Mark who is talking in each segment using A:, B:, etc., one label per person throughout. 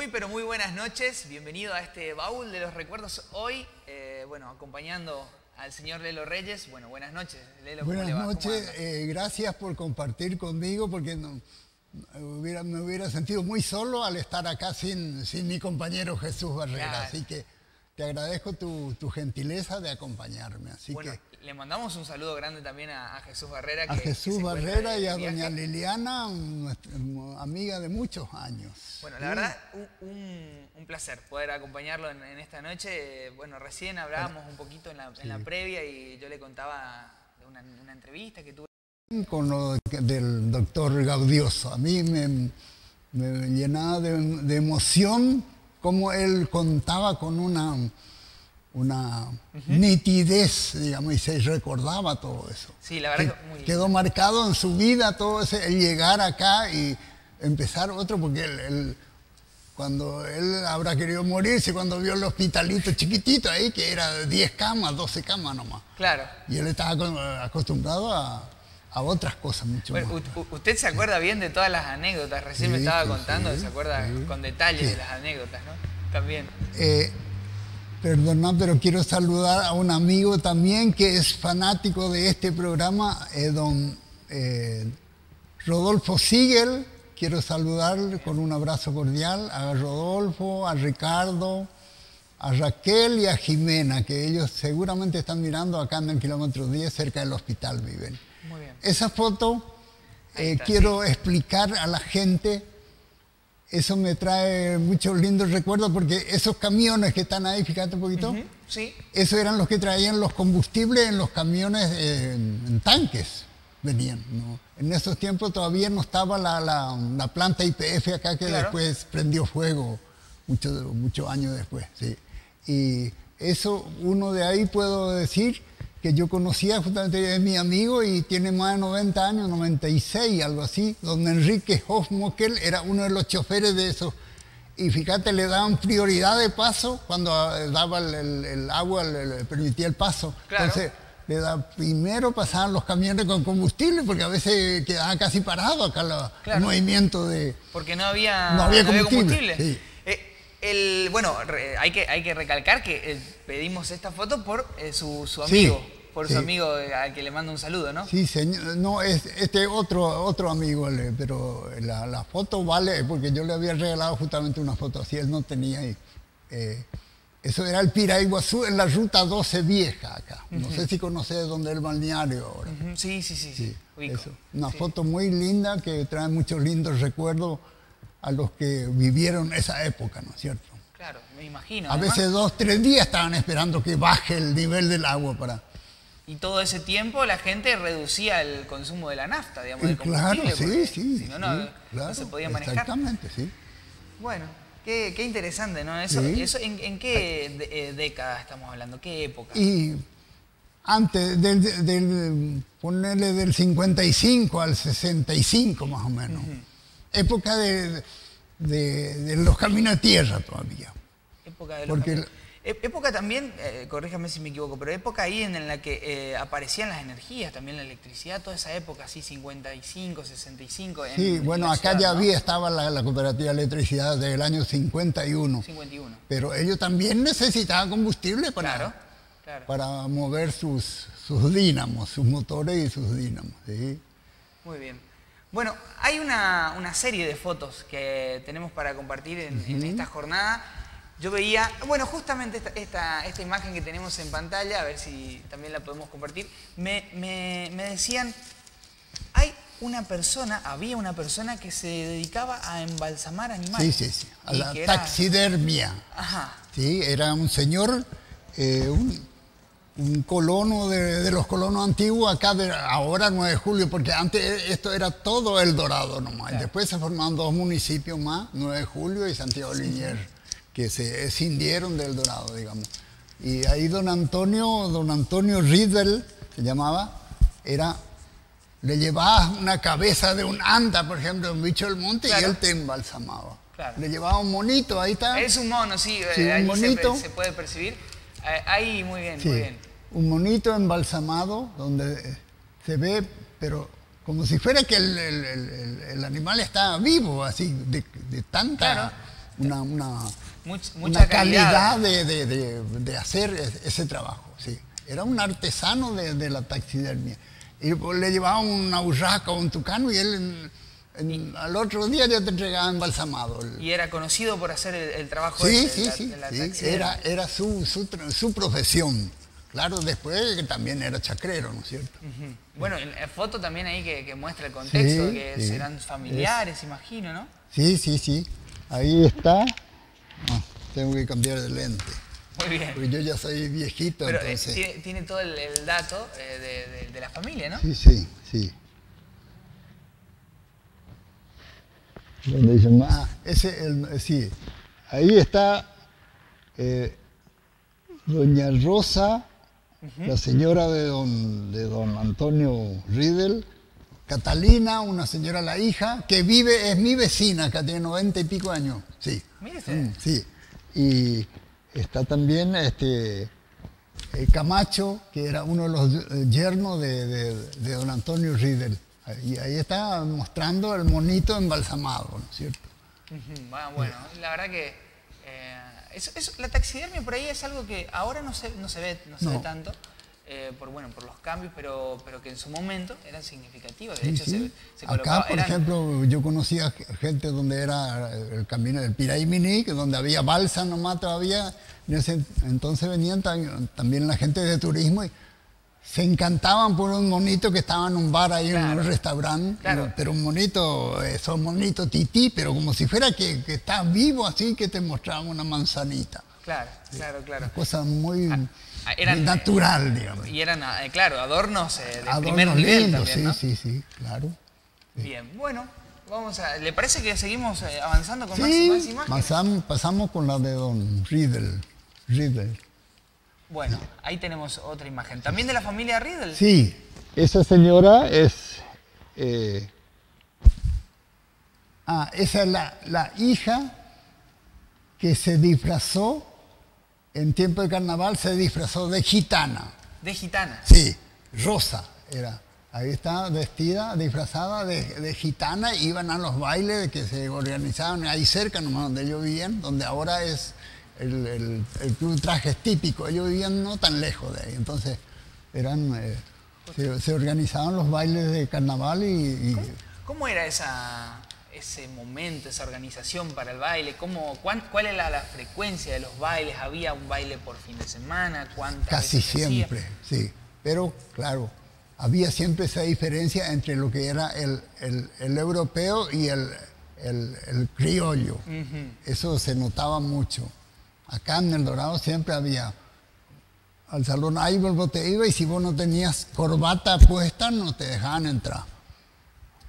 A: Muy, pero muy buenas noches. Bienvenido a este baúl de los recuerdos. Hoy, eh, bueno, acompañando al señor Lelo Reyes. Bueno, buenas noches, Lelo.
B: Buenas noches, eh, gracias por compartir conmigo porque no, hubiera, me hubiera sentido muy solo al estar acá sin, sin mi compañero Jesús Barrera. Así que te agradezco tu, gentileza de acompañarme. Así
A: bueno,
B: que,
A: le mandamos un saludo grande también a, Jesús Barrera.
B: a Jesús Barrera y a doña Liliana, amiga de muchos años.
A: Bueno, la verdad, un, placer poder acompañarlo en, esta noche. Bueno, recién hablábamos un poquito en la, previa y yo le contaba de una, entrevista que tuve.
B: Con lo del doctor Gaudioso. A mí me, llenaba de emoción cómo él contaba con una, una nitidez, digamos, y se recordaba todo eso.
A: Sí, la verdad que,
B: Quedó marcado en su vida todo ese, el llegar acá y empezar otro, porque él, cuando él habrá querido morirse, cuando vio el hospitalito chiquitito ahí, que era 10 camas, 12 camas nomás.
A: Claro.
B: Y él estaba acostumbrado a, a otras cosas mucho más.
A: Usted se acuerda bien de todas las anécdotas, recién me estaba contando, se acuerda con detalles de las anécdotas, ¿no? También.
B: Eh, perdona, pero quiero saludar a un amigo también que es fanático de este programa, eh, don eh, Rodolfo Siegel. Quiero saludarle con un abrazo cordial a Rodolfo, a Ricardo, a Raquel y a Jimena, que ellos seguramente están mirando acá en el kilómetro 10, cerca del hospital viven. Esa foto eh, quiero explicar a la gente, eso me trae muchos lindos recuerdos porque esos camiones que están ahí, fíjate un poquito,
A: sí.
B: esos eran los que traían los combustibles en los camiones en, tanques, venían. En esos tiempos todavía no estaba la, planta IPF acá que después prendió fuego muchos mucho años después. Y eso, uno de ahí puedo decir que yo conocía justamente es mi amigo y tiene más de 90 años, 96, algo así, donde Enrique Hofmokel era uno de los choferes de esos. Y fíjate, le daban prioridad de paso cuando daba el, agua, le, permitía el paso. Entonces, le da, primero pasaban los camiones con combustible, porque a veces quedaba casi parado acá el movimiento de...
A: Porque no había, no había combustible. El, bueno, hay, que, hay que recalcar que eh, pedimos esta foto por eh, su, amigo. por su amigo al que le mando un saludo, ¿no?
B: Sí, señor. No, es, este otro, otro amigo, pero la, foto vale, porque yo le había regalado justamente una foto así, él no tenía. ahí. eso era el Piraiguazú en la ruta 12 vieja acá. No sé si conoces dónde es el balneario ahora.
A: sí, sí, sí, sí.
B: Una foto muy linda que trae muchos lindos recuerdos a los que vivieron esa época, ¿no es cierto?
A: Claro, me imagino.
B: A veces dos, tres días estaban esperando que baje el nivel del agua para...
A: Y todo ese tiempo la gente reducía el consumo de la nafta, digamos, del
B: Claro, sí, sí.
A: Si no, no, se podía manejar.
B: Exactamente, sí.
A: Bueno, qué, interesante, ¿no? Eso, eso ¿en, qué eh, década estamos hablando? ¿Qué época?
B: Y antes del, del ponerle del 55 al 65 más o menos época de, los caminos de tierra todavía.
A: Época de los Porque e, Época también, eh, corríjame si me equivoco, pero época ahí en la que eh, aparecían las energías, también la electricidad, toda esa época, así 55, 65.
B: sí, bueno, acá ya había, estaba la, cooperativa de electricidad del año 51.
A: 51.
B: Pero ellos también necesitaban combustible para, para mover sus, sus dínamos, sus motores y sus dínamos.
A: Muy bien. Bueno, hay una, serie de fotos que tenemos para compartir en, esta jornada. Yo veía, bueno, justamente esta, esta, imagen que tenemos en pantalla, a ver si también la podemos compartir, me, decían, hay una persona, había una persona que se dedicaba a embalsamar animales.
B: Sí, sí, sí, a la taxidermia.
A: Ajá.
B: Sí, era un señor, eh, un, un colono de, los colonos antiguos acá de ahora 9 de julio, porque antes esto era todo El Dorado nomás. Después se formaron dos municipios más, 9 de julio y Santiago Liniers, que se escindieron del Dorado, digamos. Y ahí don Antonio, don Antonio Riedel, se llamaba, era, le llevaba una cabeza de un anda, por ejemplo, un bicho del monte, y él te embalsamaba. Le llevaba un monito, ahí está.
A: Es un mono, sí, un monito. Se, puede percibir. Eh, ahí, muy bien, muy bien
B: un monito embalsamado donde se ve, pero como si fuera que el, animal está vivo, así, de, tanta, una, una, calidad, de, hacer ese trabajo. Sí. Era un artesano de, la taxidermia. Y le llevaba una urraca o un tucano y él al otro día ya te entregaba embalsamado.
A: Y era conocido por hacer el, trabajo
B: sí, de, sí, la, sí, sí. Era, era su, su, profesión. Claro, después que también era chacrero, ¿no es cierto?
A: Bueno, en la foto también ahí que, muestra el contexto, que serán familiares, imagino, ¿no?
B: Sí, sí, sí. Ahí está. Ah, tengo que cambiar de lente.
A: Muy bien.
B: Porque yo ya soy viejito,
A: Pero eh, tiene, todo el, dato eh, de, la familia, ¿no?
B: Sí, sí, sí. Donde dicen, ah, ese, el, sí. Ahí está eh, Doña Rosa, la señora de don, de don Antonio Riedel, Catalina, una señora, la hija, que vive, es mi vecina, que tiene noventa y pico años. Sí. Mm, sí. Y está también este, eh, Camacho, que era uno de los eh, yernos de, don Antonio Riedel. Y ahí está mostrando el monito embalsamado, ¿no es cierto?
A: Ah, bueno, la verdad que eh, la taxidermia por ahí es algo que ahora no se, no se ve, no se ve tanto. Eh, por, bueno, por los cambios, pero, pero que en su momento eran significativos. De hecho, Se,
B: Acá, por ejemplo, yo conocía gente donde era el camino del Piraimini, donde había balsa nomás todavía. entonces venían también la gente de turismo y se encantaban por un monito que estaba en un bar ahí en un restaurante, pero un monito, esos monitos tití, pero como si fuera que, que está vivo así, que te mostraba una manzanita.
A: Claro, claro, claro.
B: Cosa muy... Ah, Ah, eran, natural, eh, digamos.
A: Y eran, eh, claro, adornos eh, de primer nivel también,
B: sí, sí, sí, claro.
A: Bien, bueno, vamos a... ¿Le parece que seguimos avanzando con más, imágenes?
B: Pasamos, pasamos con la de don Riddle. Riddle.
A: Bueno, ahí tenemos otra imagen. ¿También de la familia Riddle?
B: Sí, esa señora es... ah, esa es la, la hija que se disfrazó en tiempo de carnaval se disfrazó de gitana.
A: ¿De gitana?
B: Sí, rosa era. Ahí está vestida, disfrazada de, gitana, iban a los bailes que se organizaban ahí cerca, nomás donde ellos vivían, donde ahora es el, club trajes típico. Ellos vivían no tan lejos de ahí, entonces eran, eh, se, organizaban los bailes de carnaval y...
A: ¿Cómo era esa, ese momento, esa organización para el baile? ¿Cómo, ¿Cuál era la, frecuencia de los bailes? ¿Había un baile por fin de semana? ¿Cuántas
B: Casi siempre, sí. Pero claro, había siempre esa diferencia entre lo que era el, europeo y el, criollo. Eso se notaba mucho. Acá en El Dorado siempre había al salón vos te iba y si vos no tenías corbata puesta no te dejaban entrar.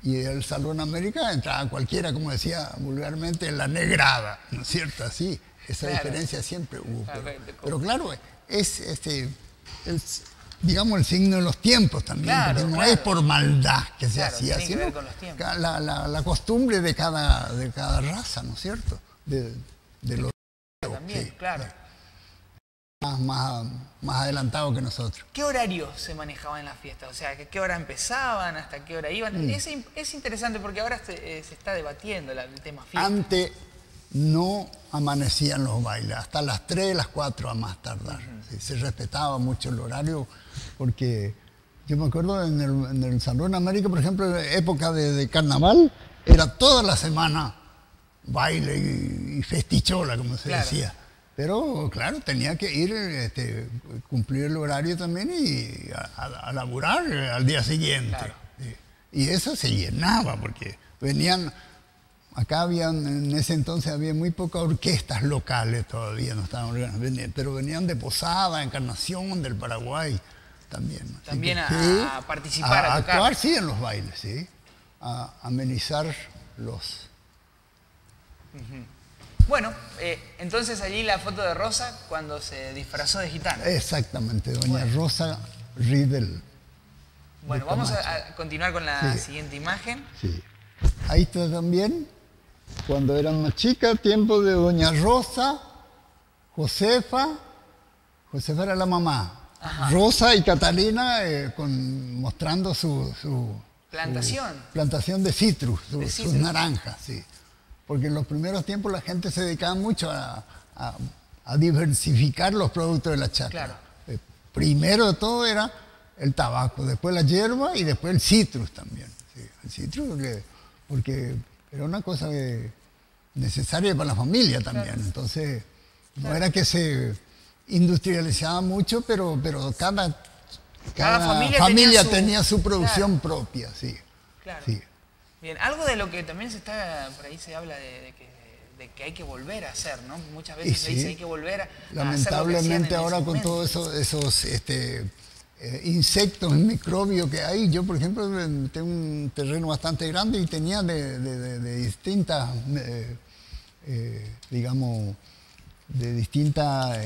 B: Y el Salón América entraba cualquiera, como decía vulgarmente, la negrada, ¿no es cierto? Así, esa diferencia siempre hubo. Pero, claro, es este, digamos, el signo de los tiempos también, porque no es por maldad que se hacía, sino la, la, costumbre de cada, de cada raza, ¿no es cierto? De, de los...
A: También, claro
B: más, más, adelantado que nosotros.
A: ¿Qué horario se manejaba en las fiestas? O sea, ¿qué hora empezaban? ¿Hasta qué hora iban? Mm. Es, interesante porque ahora se, eh, está debatiendo el tema fiesta.
B: Antes no amanecían los bailes, hasta las 3, las 4 a más tardar. se respetaba mucho el horario porque yo me acuerdo en el, Salón América, por ejemplo, en época de, carnaval, era toda la semana baile y, festichola, como se decía. Pero claro, tenía que ir, este, cumplir el horario también y a, laburar al día siguiente. Y eso se llenaba porque venían, acá habían, en ese entonces había muy pocas orquestas locales todavía, no estaban pero venían de Posada, Encarnación, del Paraguay también.
A: también a, participar, a,
B: actuar, sí, en los bailes, sí, a amenizar los...
A: Bueno, eh, entonces allí la foto de Rosa cuando se disfrazó de gitana.
B: Exactamente, doña Rosa Riedel.
A: Bueno, vamos a, continuar con la siguiente imagen.
B: Sí. Ahí está también, cuando eran más chicas, tiempo de doña Rosa, Josefa, Josefa era la mamá, Rosa y Catalina eh, mostrando su,
A: plantación.
B: plantación de citrus, sus naranjas, sí. Porque en los primeros tiempos la gente se dedicaba mucho a, diversificar los productos de la chacra. Claro. Eh, primero de todo era el tabaco, después la hierba y después el citrus también. el citrus, porque era una cosa necesaria para la familia también. Entonces, no era que se industrializaba mucho, pero, pero cada, cada, familia, tenía, su, producción propia, sí.
A: Bien, algo de lo que también se está, por ahí se habla de, que, hay que volver a hacer, ¿no? Muchas veces se dice hay que volver a,
B: Lamentablemente ahora con todos esos, esos este, eh, insectos, microbios que hay, yo por ejemplo tengo un terreno bastante grande y tenía de, distintas, eh, eh, digamos, de distintas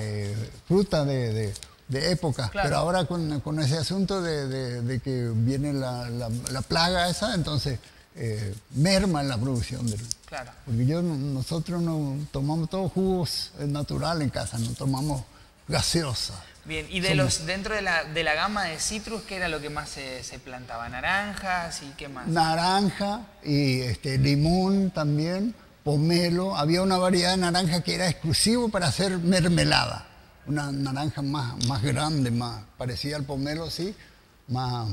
B: frutas de, época, pero ahora con, ese asunto de, que viene la, la plaga esa, entonces eh, merma en la producción del. Claro. Porque yo, nosotros no tomamos todos jugos naturales en casa, no tomamos gaseosa.
A: Bien, y de los, dentro de la, de la, gama de citrus, ¿qué era lo que más se, plantaba? ¿Naranjas y qué más?
B: Naranja y este, limón también, pomelo. Había una variedad de naranja que era exclusivo para hacer mermelada. Una naranja más, más grande, más parecida al pomelo, sí, más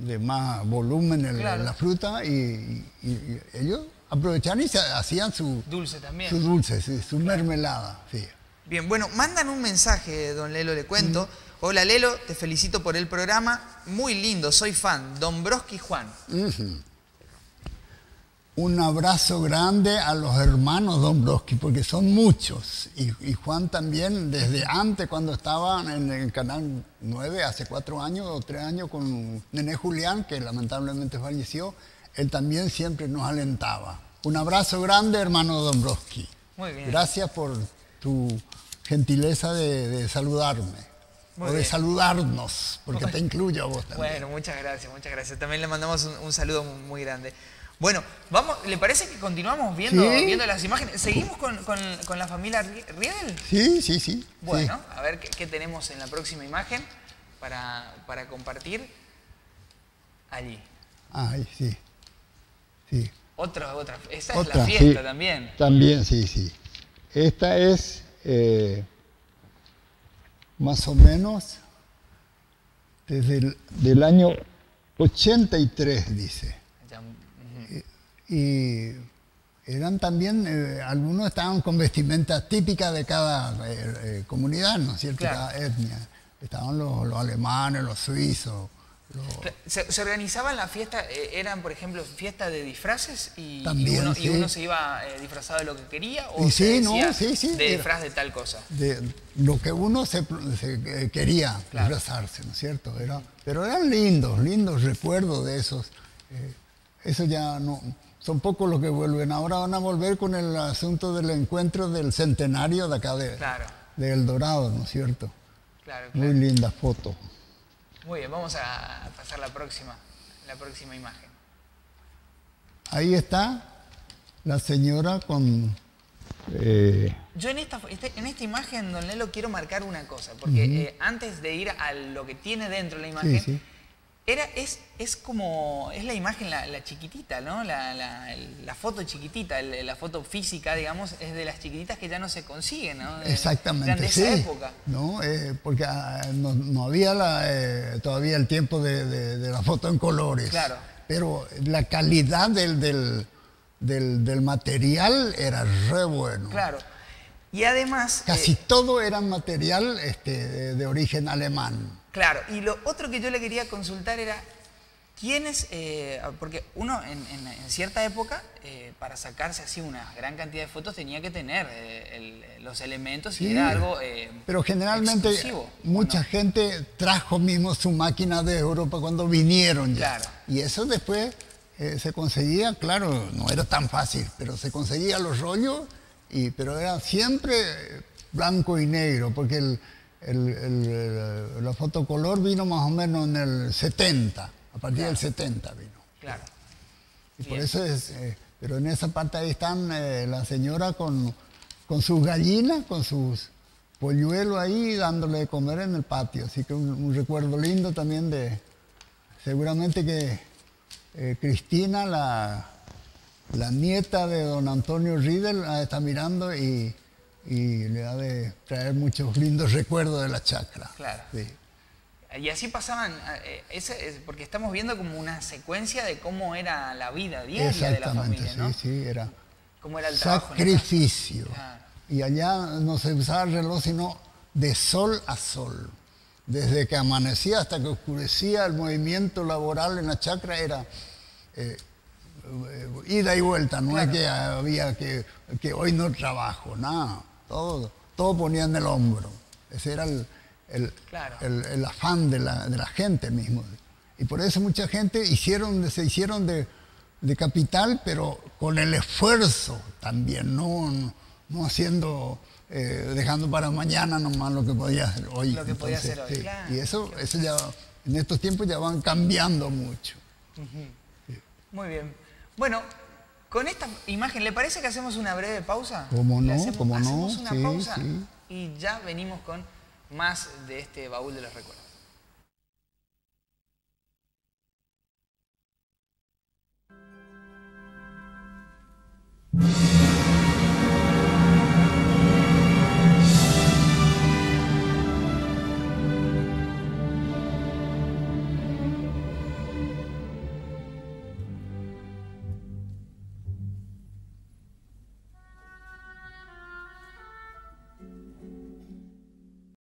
B: de más volumen en la fruta y, ellos aprovechaban y se hacían su
A: dulce también.
B: Su dulce, su mermelada.
A: Bien, bueno, mandan un mensaje, don Lelo, le cuento. Hola Lelo, te felicito por el programa. Muy lindo, soy fan. Don Broski Juan.
B: Un abrazo grande a los hermanos Dombrowski, porque son muchos. Y, Juan también, desde antes, cuando estaba en el Canal 9, hace cuatro años o tres años, con Nené Julián, que lamentablemente falleció, él también siempre nos alentaba. Un abrazo grande, hermano Dombrowski. Muy bien. Gracias por tu gentileza de, saludarme. o de saludarnos, porque te incluyo a vos también.
A: Bueno, muchas gracias, muchas gracias. También le mandamos un saludo muy grande. Bueno, vamos, ¿le parece que continuamos viendo, viendo las imágenes? ¿Seguimos con, la familia Riedel?
B: Sí, sí, sí.
A: Bueno, a ver qué, tenemos en la próxima imagen para, compartir allí.
B: Ay, sí. Sí.
A: Otra, otra. Esta es la fiesta también.
B: También, sí, sí. Esta es eh, más o menos desde el del año 83, dice y eran también, eh, algunos estaban con vestimentas típicas de cada eh, eh, comunidad, ¿no es cierto? Cada etnia. Estaban los, alemanes, los suizos.
A: ¿Se, organizaban las fiestas, eran por ejemplo fiestas de disfraces y, uno, y uno, se iba disfrazado de lo que quería o se de disfraz de tal cosa?
B: De lo que uno se, quería disfrazarse, ¿no es cierto? Era, pero eran lindos, lindos recuerdos de esos. eso ya no, son pocos los que vuelven. Ahora van a volver con el asunto del encuentro del centenario de acá de, El Dorado, ¿no es cierto? Claro, Muy linda foto.
A: Muy bien, vamos a pasar la próxima, la próxima imagen.
B: Ahí está la señora con...
A: Eh, Yo en esta, este, en esta imagen, don Lelo, quiero marcar una cosa, porque eh, antes de ir a lo que tiene dentro la imagen, era, es, es como, es la imagen, la, chiquitita, ¿no? La, la, foto chiquitita, la foto física, digamos, es de las chiquititas que ya no se consiguen, ¿no?
B: Exactamente, de esa época. ¿no? Eh, porque ah, no, había eh, todavía el tiempo de, la foto en colores. Claro. Pero la calidad del, del, del, material era re bueno.
A: Claro. Y además...
B: Casi eh, todo era material este, de origen alemán.
A: Claro, y lo otro que yo le quería consultar era, ¿quiénes, eh, porque uno en, cierta época, eh, para sacarse así una gran cantidad de fotos, tenía que tener eh, los elementos y era algo
B: Pero generalmente mucha gente trajo mismo su máquina de Europa cuando vinieron ya. Claro. Y eso después se conseguía, claro, no era tan fácil, pero se conseguía los rollos, y, pero era siempre blanco y negro, porque el el, la fotocolor vino más o menos en el 70, a partir del 70 vino. Claro. Y por eso es, eh, pero en esa parte ahí están eh, la señora con, con sus gallinas, con sus polluelos ahí, dándole de comer en el patio. Así que un, recuerdo lindo también de, seguramente que eh, Cristina, la, La nieta de don Antonio Riedel está mirando y, le ha de traer muchos lindos recuerdos de la chacra.
A: Claro. Y así pasaban, eh, porque estamos viendo como una secuencia de cómo era la vida diaria de la familia, ¿no?
B: Sí, sí, era.
A: Cómo era el
B: sacrificio. Y allá no se usaba el reloj sino de sol a sol. Desde que amanecía hasta que oscurecía, el movimiento laboral en la chacra era eh, eh, ida y vuelta, no es que había que, que hoy no trabajo, nada, todo, todo ponía en el hombro. Ese era el, el, afán de la, de la, gente mismo. Y por eso mucha gente hicieron, se hicieron de, de capital, pero con el esfuerzo también, no, no haciendo, eh, dejando para mañana nomás lo que podía hacer hoy.
A: Lo que podía hacer hoy,
B: Y eso, eso ya, en estos tiempos ya van cambiando mucho.
A: Muy bien. Bueno, con esta imagen, ¿le parece que hacemos una breve pausa?
B: ¿Cómo no? ¿Cómo no?
A: Hacemos una pausa y ya venimos con más de este baúl de los recuerdos.